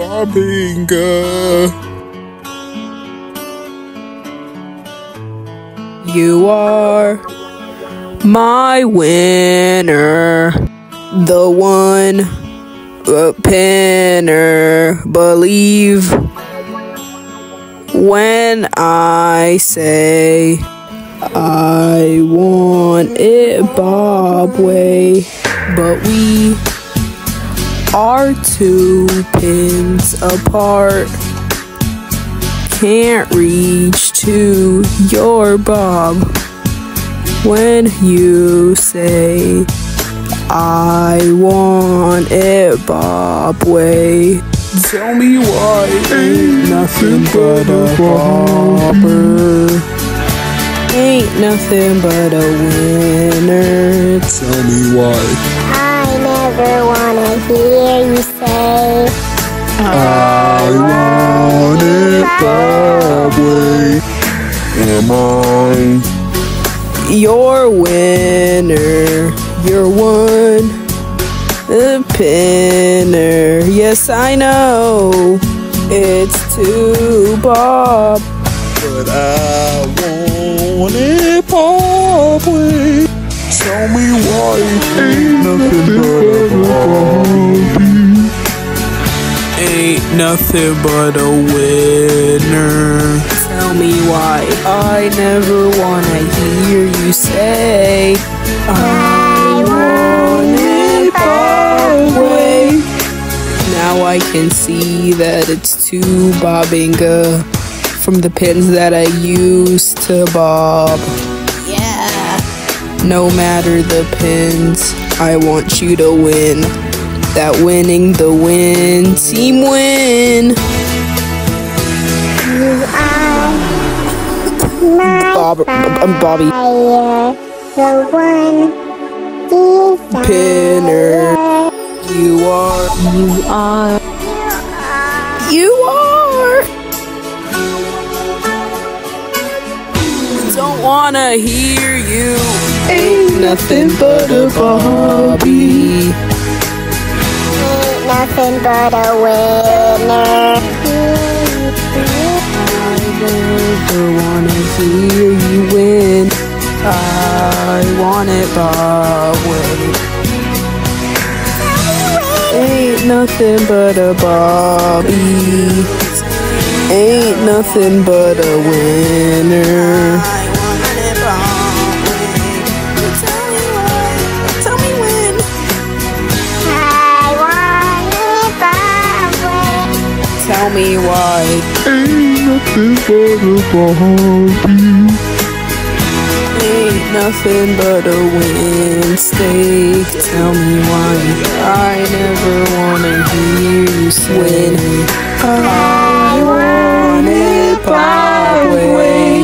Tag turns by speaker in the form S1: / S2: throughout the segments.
S1: Bobinga.
S2: You are my winner, the one a pinner. Believe when I say I want it Bob way, but we are two pins apart. Can't reach to your Bob when you say I want it Bob way.
S1: Tell me why ain't
S2: Nothing but a bobber. Ain't nothing but a winner.
S1: Tell me why. It Bob way. Am I?
S2: You're winner. You're one. The pinner. Yes, I know. It's too Bob.
S1: But I want it Bob. Tell me why ain't nothing but a Bobby.
S2: Ain't nothing but a winner. Tell me why I never wanna hear you say I want it Bob way. Now I can see that it's too bobbinga from the pins that I used to bob. Yeah. No matter the pins, I want you to win. That winning the win, team win.
S3: you are my
S2: Bob, I'm Bobby
S3: fire, the one desire.
S2: Pinner. You are, you are, you are. Don't wanna hear you. Ain't nothing but a Bobby.
S3: Nothing but a winner.
S2: I wanna hear you win. I want it Bob way. Ain't nothing but a Bobby. Ain't nothing but a winner. Tell me why.
S1: Ain't nothing but a Bobby.
S2: Ain't nothing but a win steak. Tell me why. I never wanna hear you say I want it Bob way.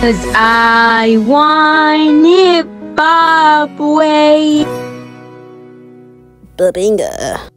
S4: Cause I want it Bob way.
S2: Babinga.